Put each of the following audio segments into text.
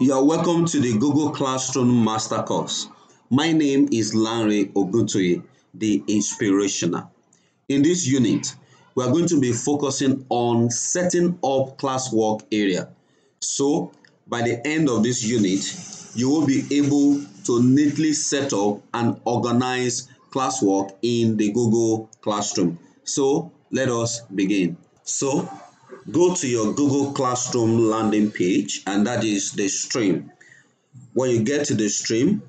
You are welcome to the Google Classroom Master Course. My name is Larry Oguntoye, the Inspirational. In this unit, we are going to be focusing on setting up classwork area. So, by the end of this unit, you will be able to neatly set up and organize classwork in the Google Classroom. So, let us begin. So, go to your Google Classroom landing page and that is the stream. When you get to the stream,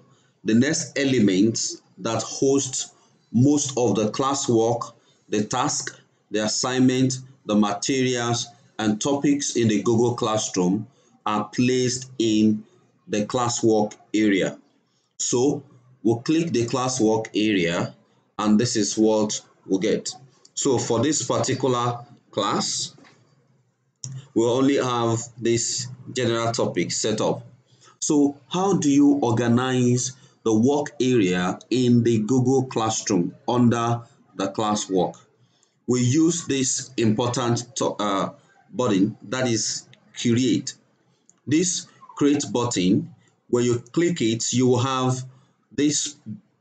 the next element that hosts most of the classwork, the task, the assignment, the materials, and topics in the Google Classroom are placed in the classwork area. So we'll click the classwork area and this is what we'll get. So for this particular class, we only have this general topic set up. So how do you organize the work area in the Google Classroom under the classwork? We use this important uh, button that is create. This create button, when you click it, you will have this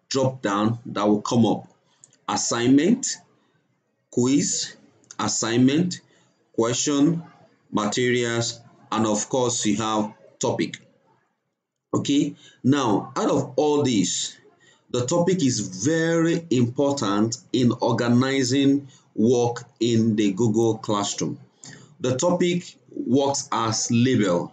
drop down that will come up. Assignment, quiz, assignment, question, materials, and of course you have topic. Okay, now out of all this, the topic is very important in organizing work in the Google Classroom. The topic works as labels,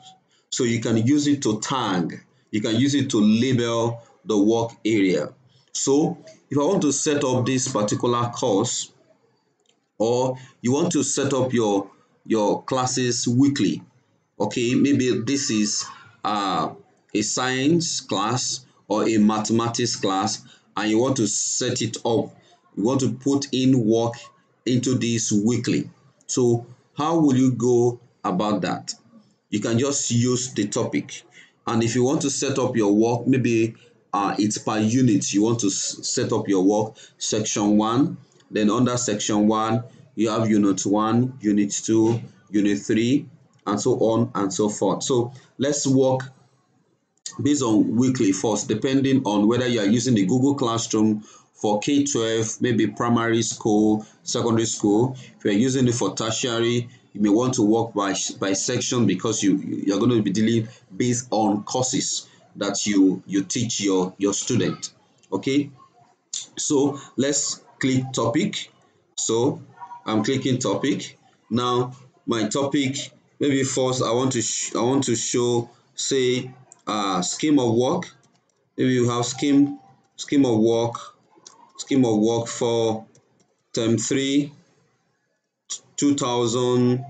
so you can use it to tag, you can use it to label the work area. So if I want to set up this particular course, or you want to set up your your classes weekly. Okay, maybe this is uh, a science class or a mathematics class and you want to set it up. You want to put in work into this weekly. So how will you go about that? You can just use the topic. And if you want to set up your work, maybe uh, it's per unit. You want to set up your work section 1. Then under section 1, you have unit 1, unit 2, unit 3, and so on and so forth. So let's work based on weekly first, depending on whether you are using the Google Classroom for K-12, maybe primary school, secondary school. If you're using it for tertiary, you may want to work by, by section because you, you're going to be dealing based on courses that you, you teach your, your student. Okay, so let's click topic. So I'm clicking topic. Now my topic, maybe first I want to I want to show say uh, scheme of work. Maybe you have scheme scheme of work scheme of work for term three, 2000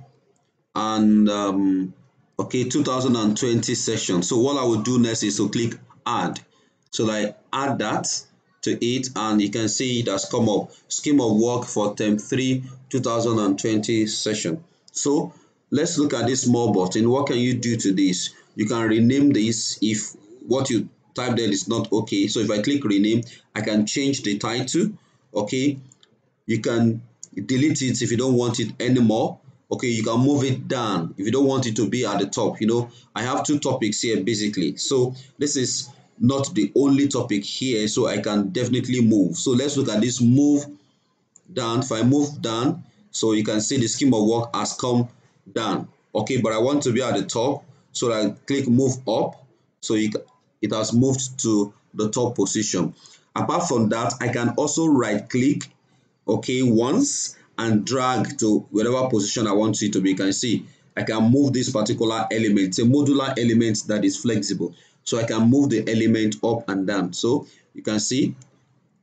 and um, okay 2020 session. So what I will do next is to click add. So I add that to it and you can see it has come up. Scheme of work for term 3 2020 session. So let's look at this small button what can you do to this? You can rename this if what you type there is not okay. So if i click rename i can change the title okay? You can delete it if you don't want it anymore okay? You can move it down if you don't want it to be at the top you know? I have two topics here basically. So this is not the only topic here so I can definitely move. So let's look at this move down if I move down so you can see the scheme of work has come down okay but I want to be at the top so I click move up so it, it has moved to the top position. Apart from that I can also right click okay once and drag to whatever position I want it to be. You can see I can move this particular element a modular element that is flexible so I can move the element up and down. So you can see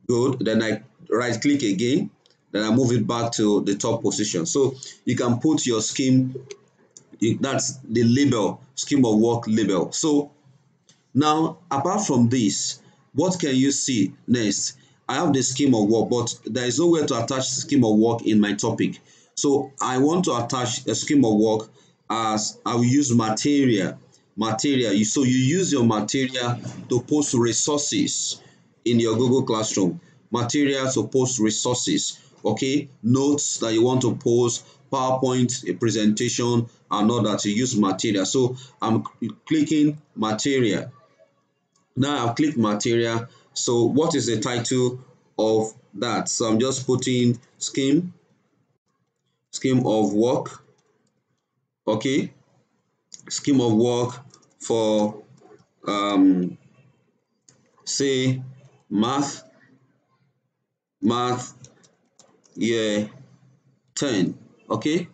good. Then I right click again. Then I move it back to the top position. So you can put your scheme that's the label scheme of work label. So now apart from this what can you see next? I have the scheme of work but there is nowhere to attach scheme of work in my topic. So I want to attach a scheme of work as I will use material material. You so you use your material to post resources in your Google Classroom. Material to post resources, okay? Notes that you want to post, PowerPoint, a presentation, and all that. You use material. So I'm clicking material. Now I've clicked material. So what is the title of that? So I'm just putting scheme, scheme of work. Okay, scheme of work for um, say math, math year 10 okay?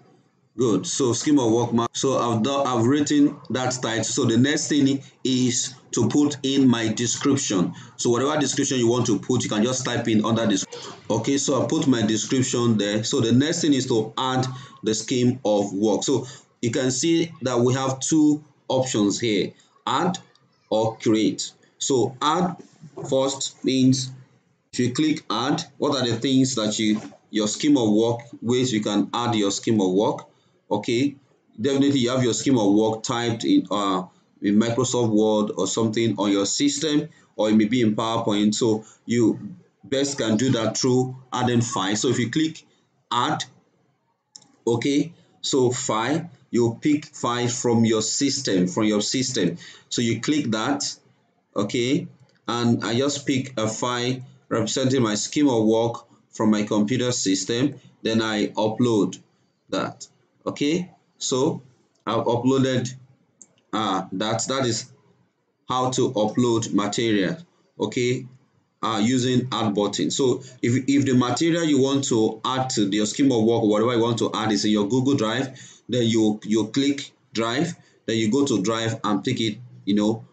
Good. So scheme of work mark so i've done i've written that title. So the next thing is to put in my description. So whatever description you want to put you can just type in under this. Okay so i put my description there. So the next thing is to add the scheme of work. So you can see that we have two options here add or create. So add first means if you click add what are the things that you your scheme of work ways you can add your scheme of work? Okay definitely you have your scheme of work typed in uh in microsoft word or something on your system or it may be in powerpoint. So you best can do that through adding file. So if you click add okay so file you pick file from your system from your system. So you click that okay? And i just pick a file representing my scheme of work from my computer system. Then I upload that okay? So I've uploaded uh, that that is how to upload material okay uh, using add button. So if, if the material you want to add to your scheme of work or whatever you want to add is in your Google Drive then you you click drive then you go to drive and pick it you know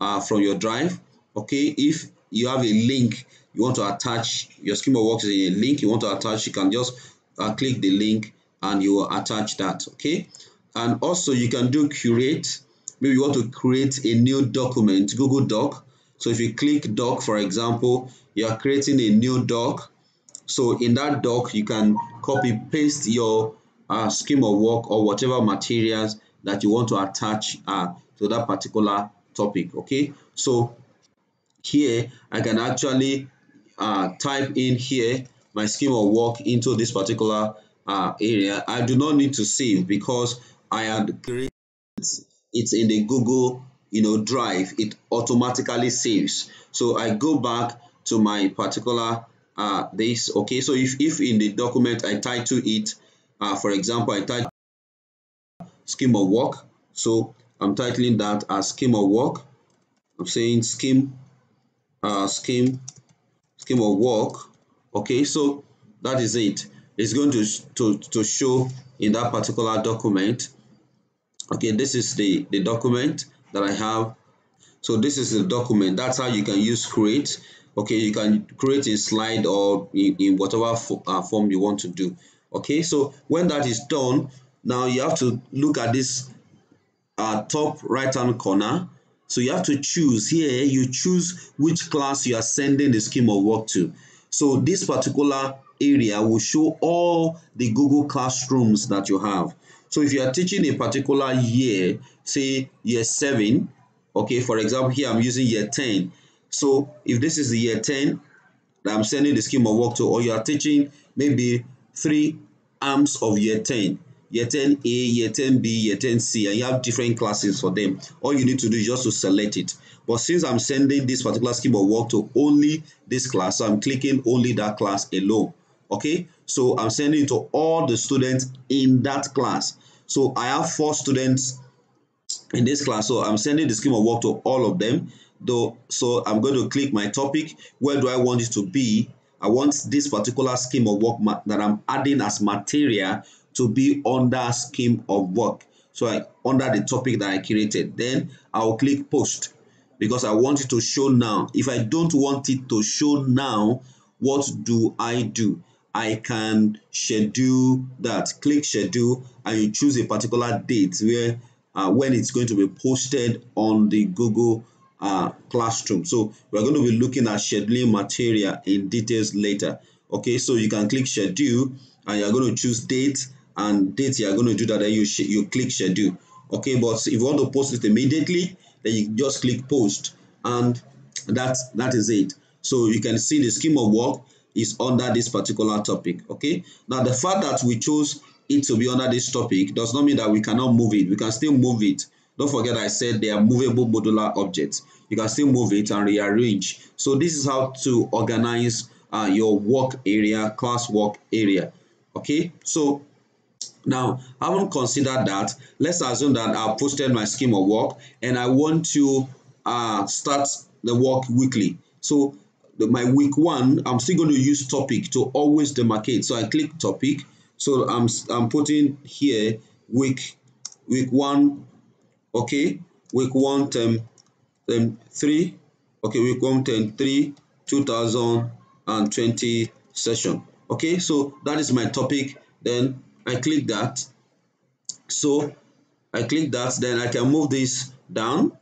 uh, from your drive. Okay if you have a link you want to attach your schema works in a link you want to attach you can just uh, click the link and you will attach that okay? And also you can do curate maybe you want to create a new document google doc so if you click doc for example you are creating a new doc so in that doc you can copy paste your uh, scheme of work or whatever materials that you want to attach uh, to that particular topic okay? So here I can actually uh, type in here my scheme of work into this particular uh, area, I do not need to save because I had created it in the Google you know drive it automatically saves. So I go back to my particular uh, this okay so if, if in the document I title it uh, for example I type scheme of work so I'm titling that as scheme of work. I'm saying scheme uh, scheme scheme of work okay so that is it. It's going to to to show in that particular document. Okay this is the the document that i have. So this is the document. That's how you can use create. Okay you can create a slide or in, in whatever fo uh, form you want to do. Okay so when that is done now you have to look at this uh, top right hand corner. So you have to choose here, you choose which class you are sending the scheme of work to. So this particular area will show all the Google classrooms that you have. So if you are teaching a particular year, say year 7, okay, for example, here I'm using year 10. So if this is the year 10 that I'm sending the scheme of work to, or you are teaching maybe three arms of year 10, year 10A, year 10B, year 10C, and you have different classes for them. All you need to do is just to select it. But since I'm sending this particular scheme of work to only this class, so I'm clicking only that class alone. Okay, so I'm sending it to all the students in that class. So I have four students in this class, so I'm sending the scheme of work to all of them. Though, so I'm going to click my topic. Where do I want it to be? I want this particular scheme of work that I'm adding as material to be under scheme of work. So I under the topic that I created. Then I'll click post because I want it to show now. If I don't want it to show now, what do I do? I can schedule that. Click schedule and you choose a particular date where uh, when it's going to be posted on the Google uh, Classroom. So we're going to be looking at scheduling material in details later. Okay, so you can click schedule and you're going to choose date and date you are going to do that then you you click schedule okay but if you want to post it immediately then you just click post and that that is it so you can see the scheme of work is under this particular topic okay now the fact that we chose it to be under this topic does not mean that we cannot move it. We can still move it. Don't forget I said they are movable modular objects. You can still move it and rearrange. So this is how to organize uh, your work area, class work area. Okay, so now having considered that, let's assume that I've posted my scheme of work and I want to uh, start the work weekly. So the, my week one, I'm still going to use topic to always demarcate. So I click topic. So I'm, I'm putting here week week one, okay, week one term, term three, okay, week one term three, 2020 session. Okay, so that is my topic. Then I click that. So I click that, then I can move this down.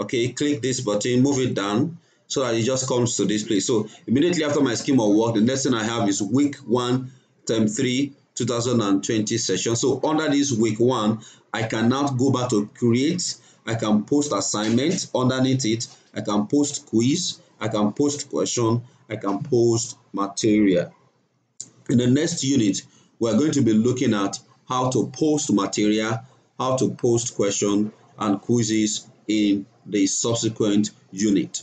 Okay, click this button, move it down so that it just comes to this place. So immediately after my scheme of work, the next thing I have is week one, term three, 2020 session. So under this week one, I can now go back to create. I can post assignment underneath it. I can post quiz. I can post question. I can post material. In the next unit, we're going to be looking at how to post material, how to post question and quizzes in the subsequent unit.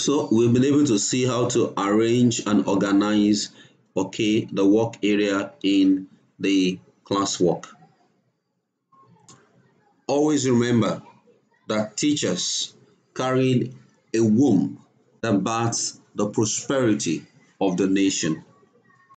So we've been able to see how to arrange and organize okay the work area in the classwork. Always remember that teachers carried a womb that births the prosperity of the nation.